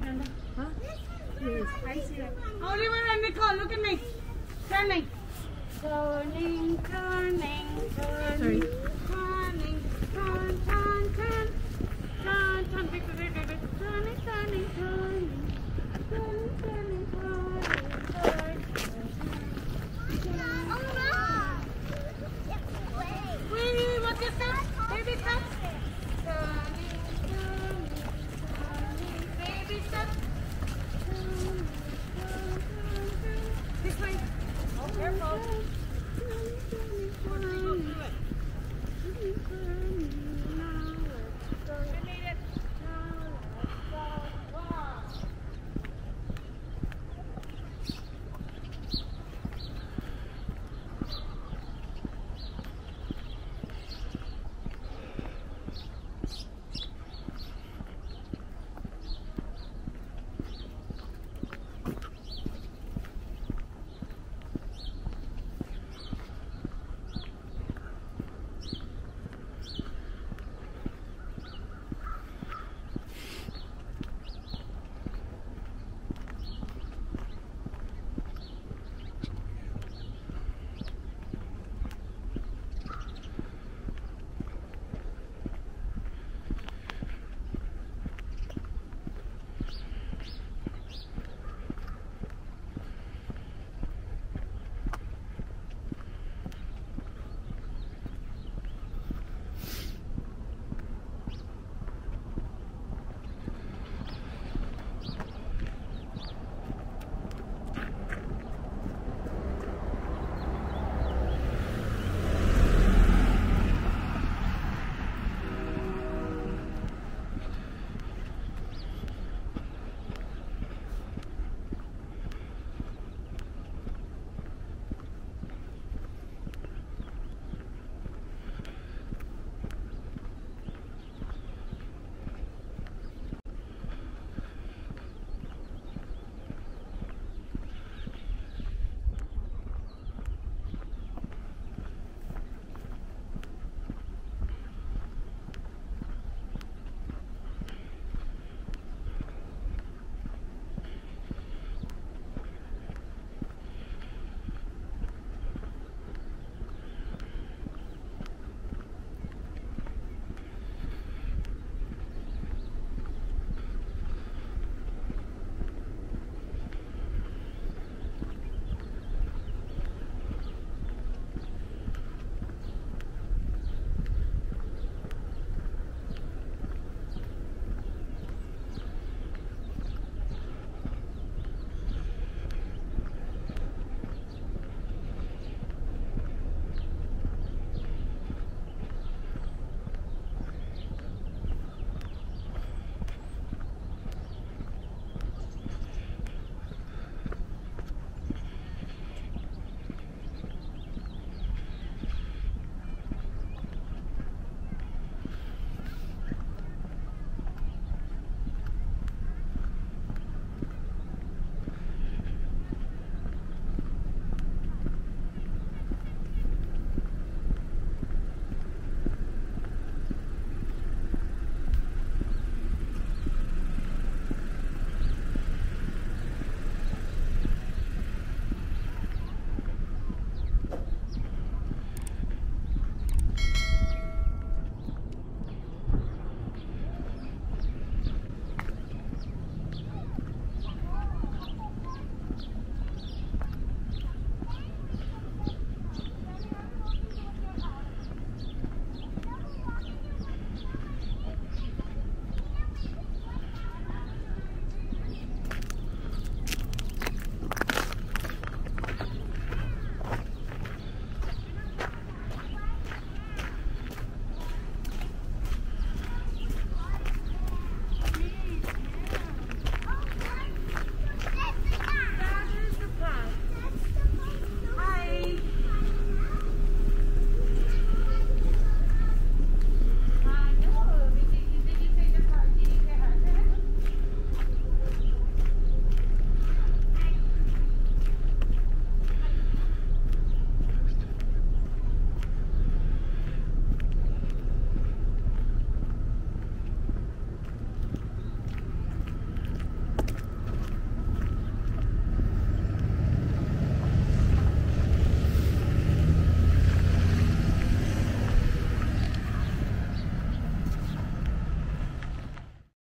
Brenda?